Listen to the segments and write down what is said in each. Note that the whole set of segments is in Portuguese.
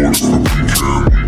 What's the weekend?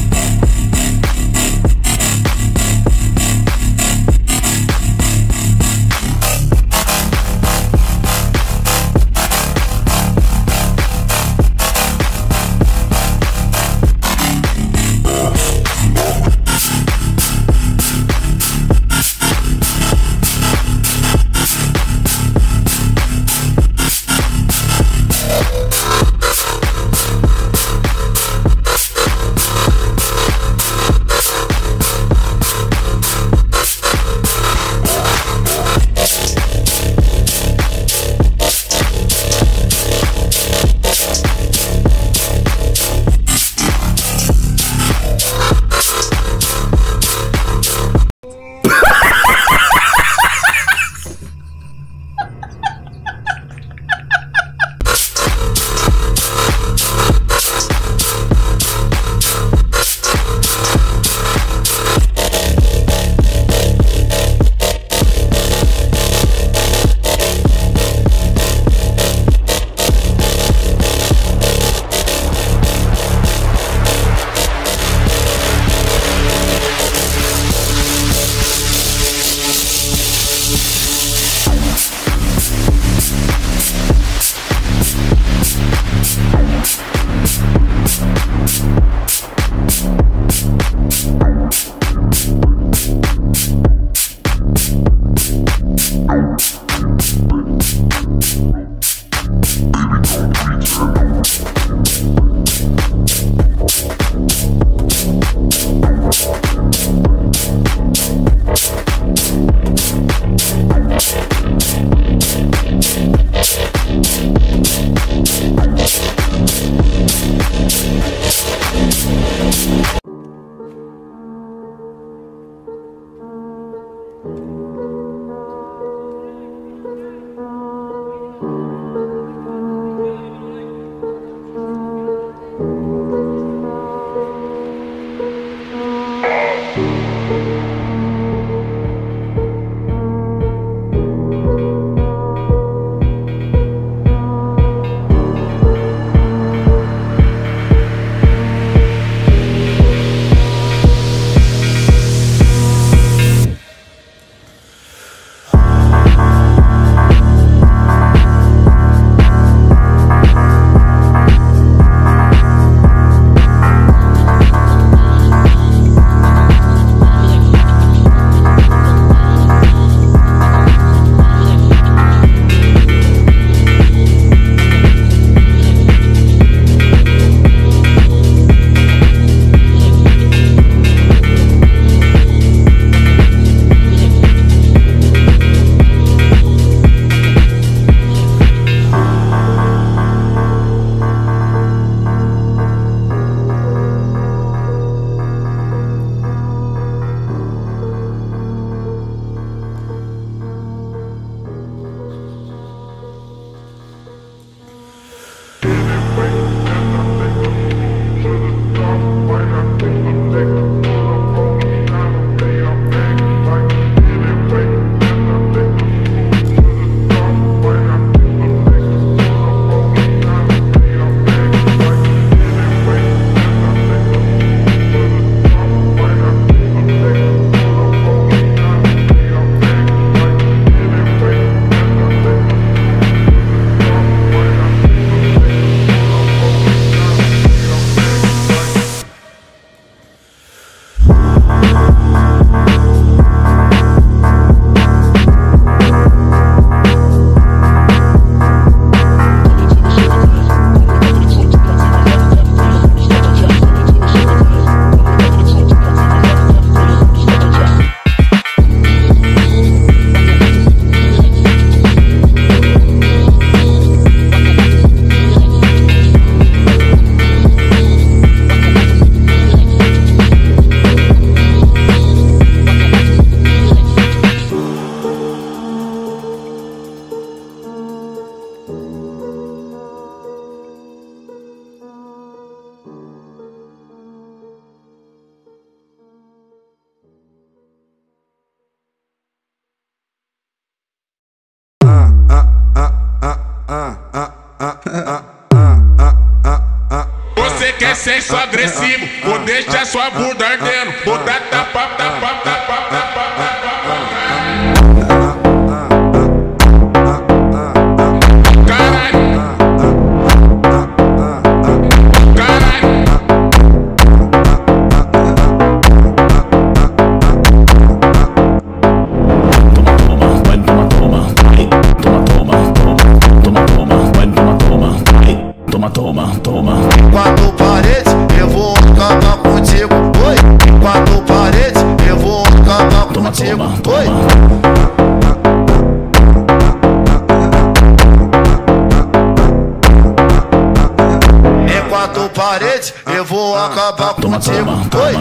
contigo. Oi.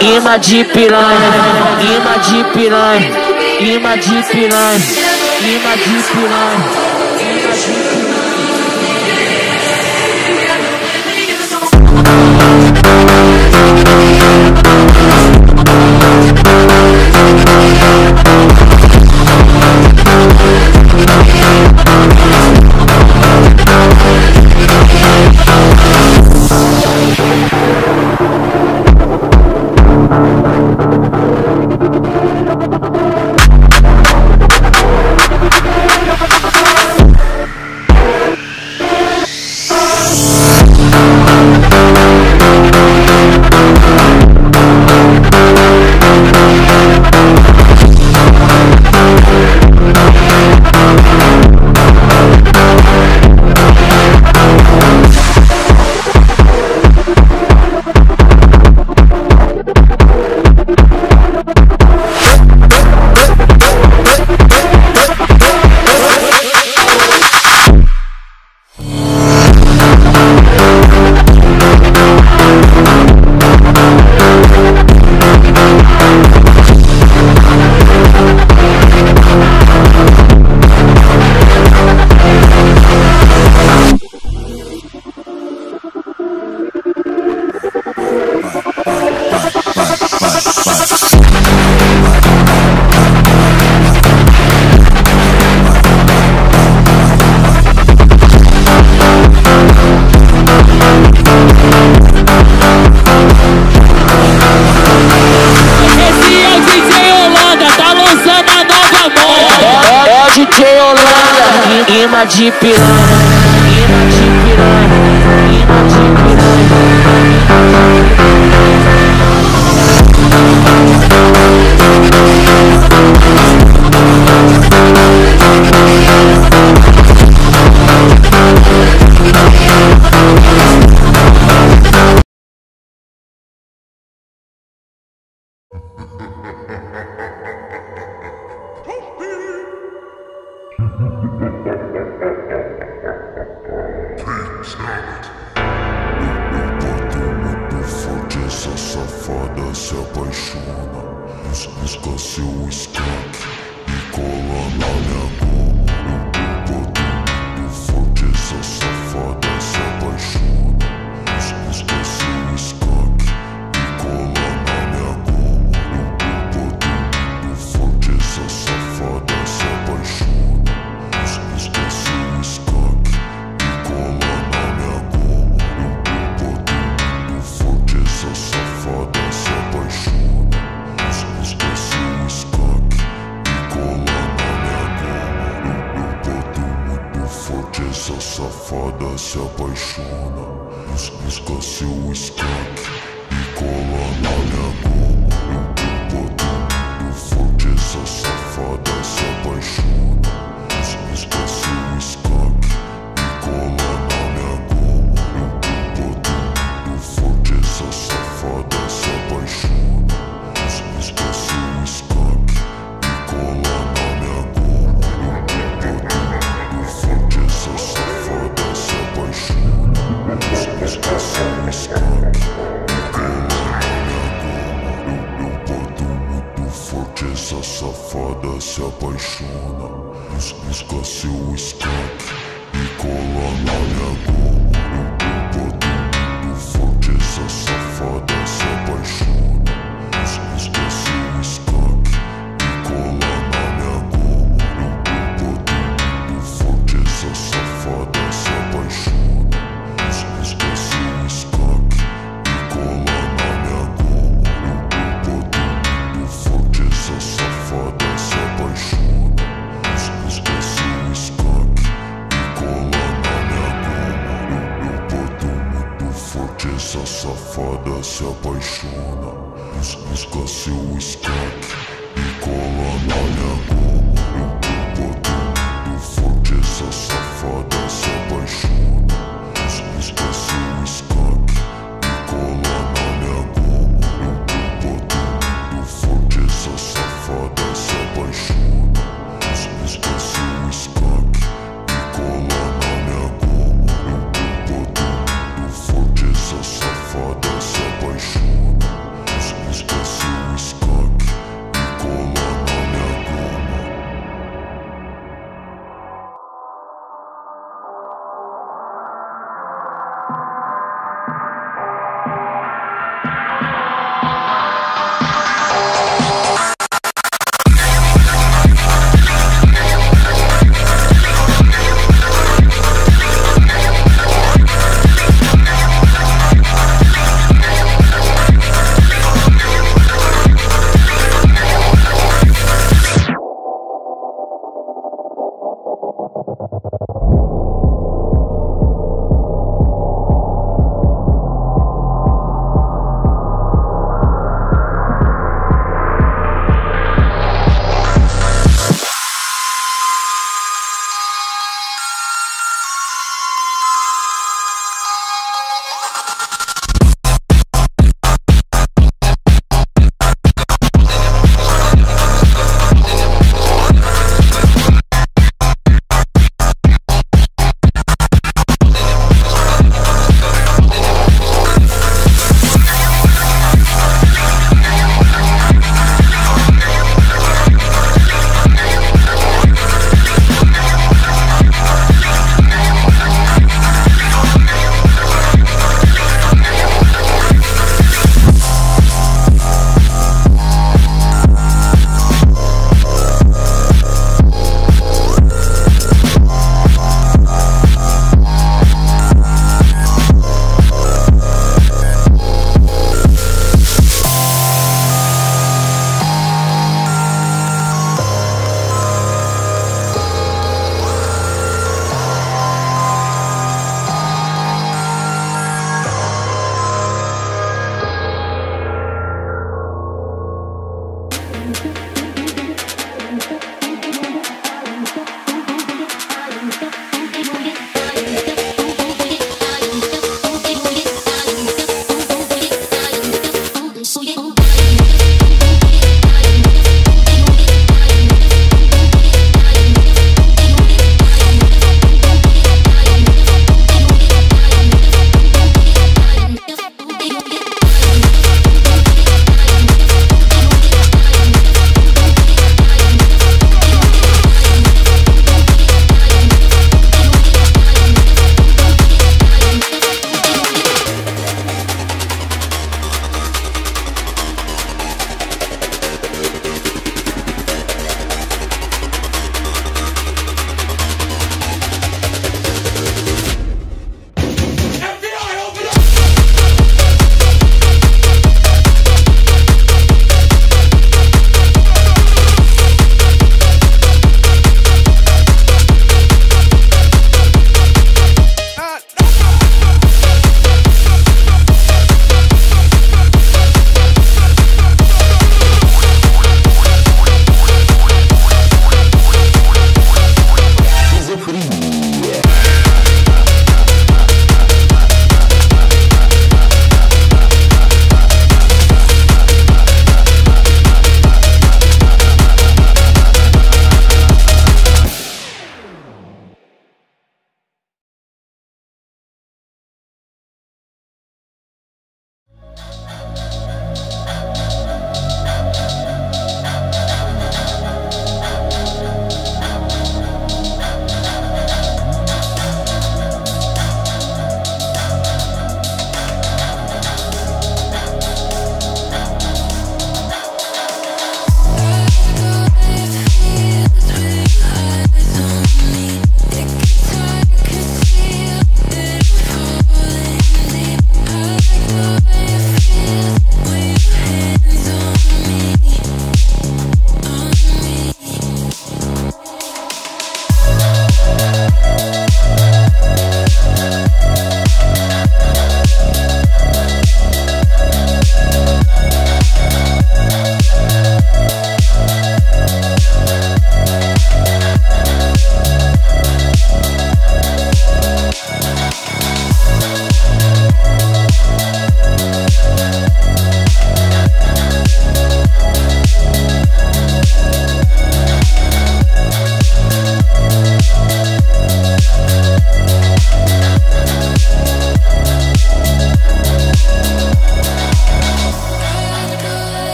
Ima de piranha, ima de piranha, ima de piranha, ima de piranha. Lima de piranha, Lima de piranha, Lima de piranha. Ela se apaixona, busca seu escaque e cola na minha